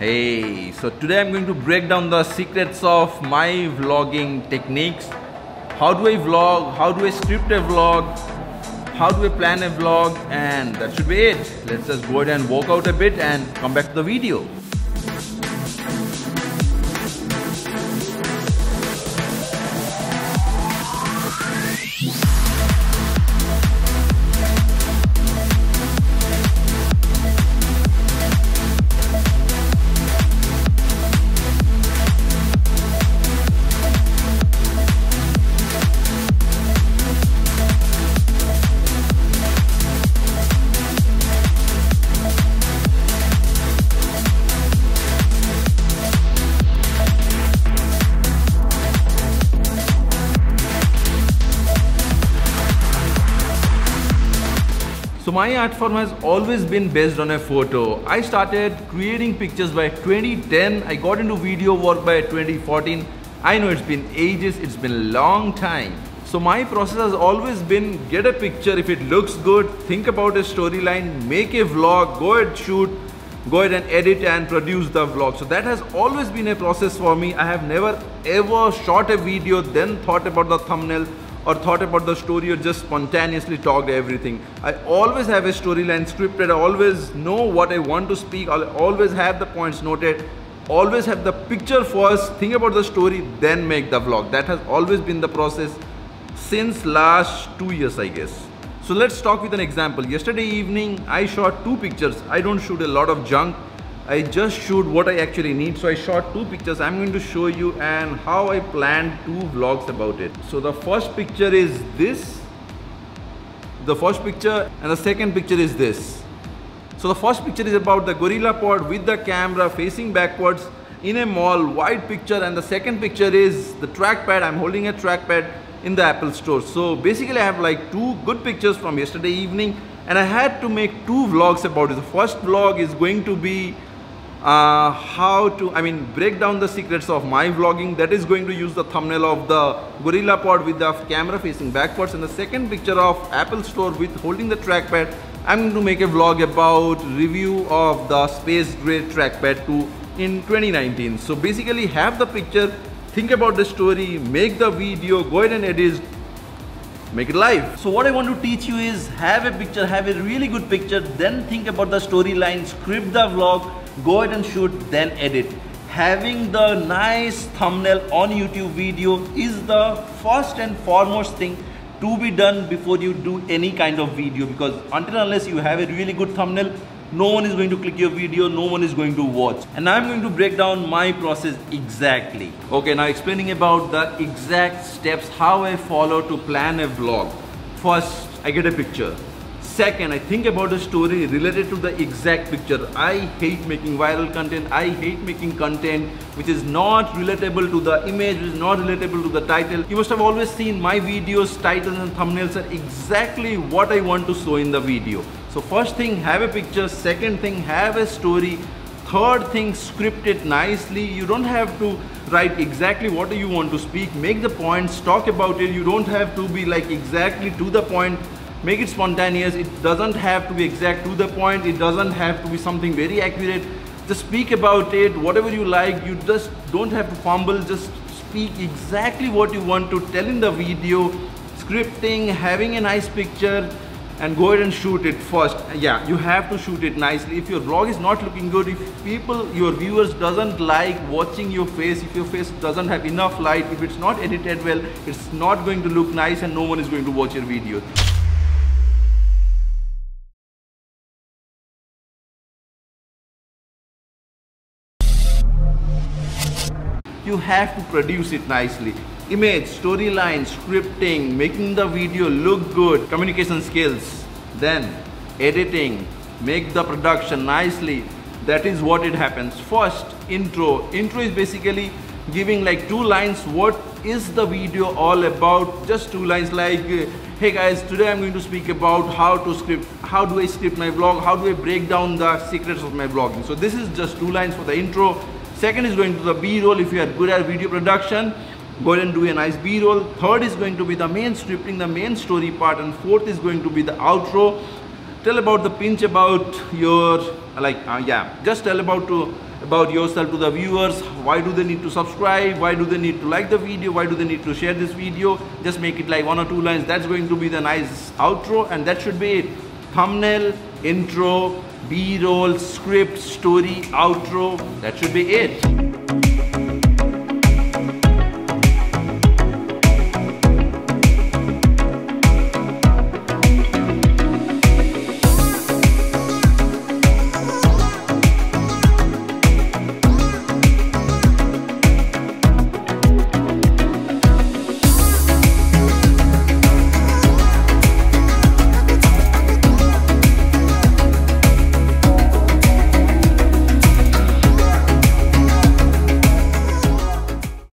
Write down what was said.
Hey, so today I'm going to break down the secrets of my vlogging techniques. How do I vlog? How do I script a vlog? How do I plan a vlog? And that should be it. Let's just go ahead and walk out a bit and come back to the video. So my art form has always been based on a photo. I started creating pictures by 2010. I got into video work by 2014. I know it's been ages, it's been a long time. So my process has always been get a picture if it looks good, think about a storyline, make a vlog, go ahead shoot, go ahead and edit and produce the vlog. So that has always been a process for me. I have never ever shot a video then thought about the thumbnail or thought about the story or just spontaneously talked everything. I always have a storyline scripted. I always know what I want to speak. I always have the points noted. Always have the picture first, think about the story, then make the vlog. That has always been the process since last two years, I guess. So let's talk with an example. Yesterday evening, I shot two pictures. I don't shoot a lot of junk. I just shoot what I actually need. So I shot two pictures. I'm going to show you and how I planned two vlogs about it. So the first picture is this. The first picture and the second picture is this. So the first picture is about the gorilla pod with the camera facing backwards in a mall, wide picture and the second picture is the trackpad. I'm holding a trackpad in the Apple store. So basically I have like two good pictures from yesterday evening and I had to make two vlogs about it. The first vlog is going to be uh, how to I mean break down the secrets of my vlogging. That is going to use the thumbnail of the gorilla pod with the camera facing backwards. And the second picture of Apple store with holding the trackpad. I'm going to make a vlog about review of the space gray trackpad 2 in 2019 so basically have the picture think about the story make the video go ahead and edit make it live. So what I want to teach you is have a picture, have a really good picture, then think about the storyline, script the vlog, go ahead and shoot, then edit. Having the nice thumbnail on YouTube video is the first and foremost thing to be done before you do any kind of video because until unless you have a really good thumbnail, no one is going to click your video no one is going to watch. And i'm going to break down my process exactly. Okay now explaining about the exact steps how i follow to plan a vlog. First i get a picture second i think about a story related to the exact picture i hate making viral content i hate making content which is not relatable to the image which is not relatable to the title you must have always seen my videos titles and thumbnails are exactly what i want to show in the video so first thing, have a picture. Second thing, have a story. Third thing, script it nicely. You don't have to write exactly what you want to speak. Make the points, talk about it. You don't have to be like exactly to the point. Make it spontaneous. It doesn't have to be exact to the point. It doesn't have to be something very accurate. Just speak about it, whatever you like. You just don't have to fumble. Just speak exactly what you want to tell in the video. Scripting, having a nice picture, and go ahead and shoot it first yeah you have to shoot it nicely if your vlog is not looking good if people your viewers doesn't like watching your face if your face doesn't have enough light if it's not edited well it's not going to look nice and no one is going to watch your video you have to produce it nicely. Image, storyline, scripting, making the video look good, communication skills, then editing, make the production nicely. That is what it happens. First, intro. Intro is basically giving like two lines. What is the video all about? Just two lines like hey guys today i'm going to speak about how to script how do i script my vlog? How do i break down the secrets of my vlogging? So this is just two lines for the intro second is going to the b-roll if you are good at video production go ahead and do a nice b-roll third is going to be the main scripting the main story part and fourth is going to be the outro tell about the pinch about your like uh, yeah just tell about to about yourself to the viewers. Why do they need to subscribe? Why do they need to like the video? Why do they need to share this video? Just make it like one or two lines. That's going to be the nice outro and that should be it. Thumbnail, intro, B-roll, script, story, outro. That should be it.